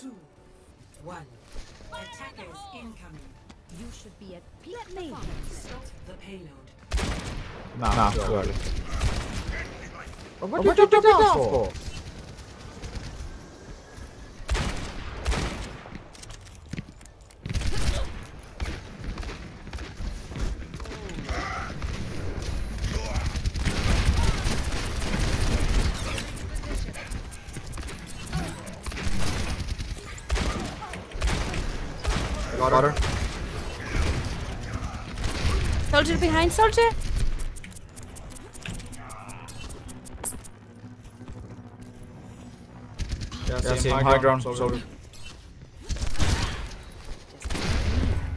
two, one. Attackers incoming. You should be at peak me. Stop the payload. Nah, too early. Oh, what did you jump down for? Got her. Soldier behind, soldier. Yeah, yeah see him high ground. Soldier.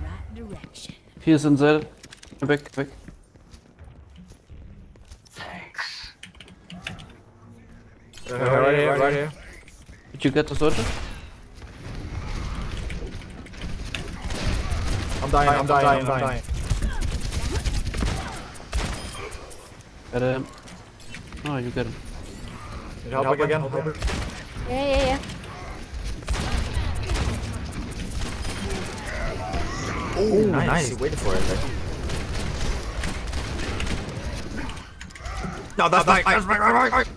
Right direction. Hier sind back. Weg, weg. Yeah, right here, right here. Did you get the soldier? I'm dying, I'm dying, I'm dying. Get him. Oh, you get him. Need help again? Help again? Yeah, yeah, yeah. Oh, nice. nice. He waited for it. Like. No, that's nice. That's right, right, right, right.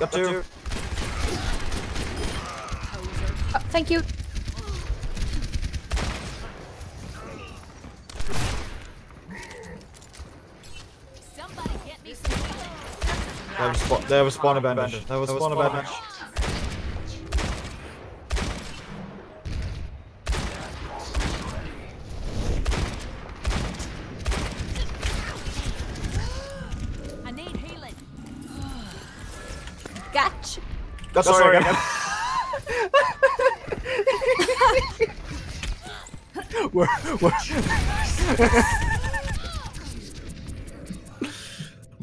Got two. Oh, thank you. They have a, spawn they have a spawner bandage. They have a spawn advantage. I need healing. Gotcha. That's, all right. we're, we're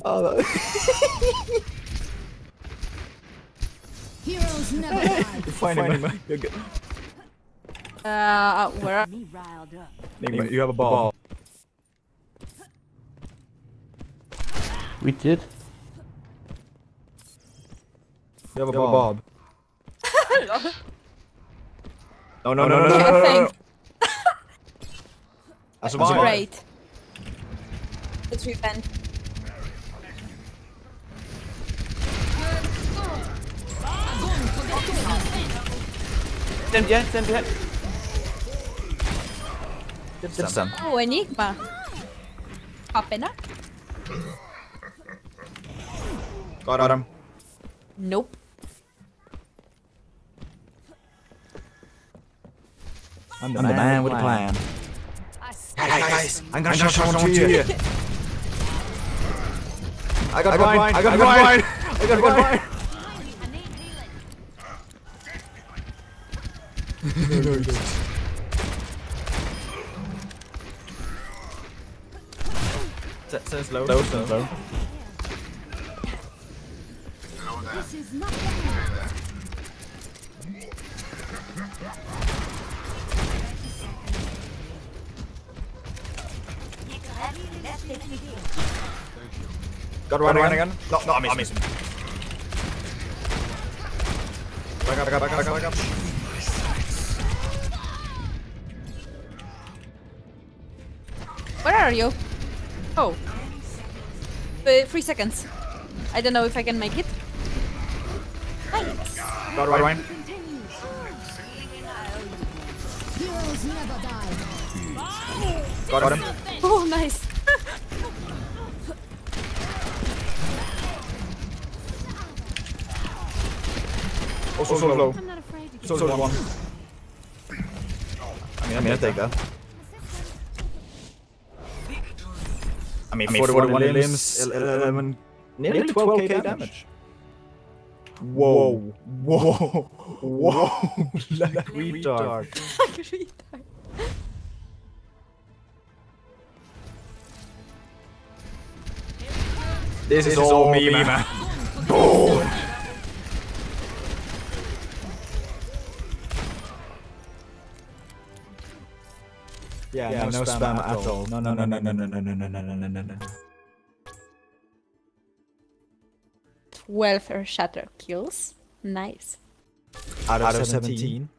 oh, that... Heroes never die. You're fine, Nigma. You're good. Uh, where? are- me riled up. Nigma, you have a ball. We did. You have a ball. no, no, no, no, no, Okay, no, no, no. thanks. That's a That's bomb. great. Let's repent. Stand behind, stand behind. Dip, dip. Oh, Enigma. Popping up. Got, Got. Nope. I'm the, I'm man, the man with the plan. Hey guys, guys, I'm gonna, I'm gonna to you. I got Brian, I got Brian, I got Brian. Says low. Low, says low. This is not Got one again. again. No, no, I'm missing. Back up, back up, back up, back up. Where are you? Oh. Uh, three seconds. I don't know if I can make it. Thanks. Got one. Heroes never die. Got him. Oh, nice. Also low. I'm not afraid to So one. I mean, I mean, I take that. I mean, 41 elims, uh, 11, nearly 12k damage. Whoa, whoa, whoa, like retard. retard. This is all me, man. Boom. Yeah, yeah, no, spam, at all. No, no, no, no, no, no, no, no, no, no, no, no, no, no. 12 Earthshatter kills. Nice. Out of 17.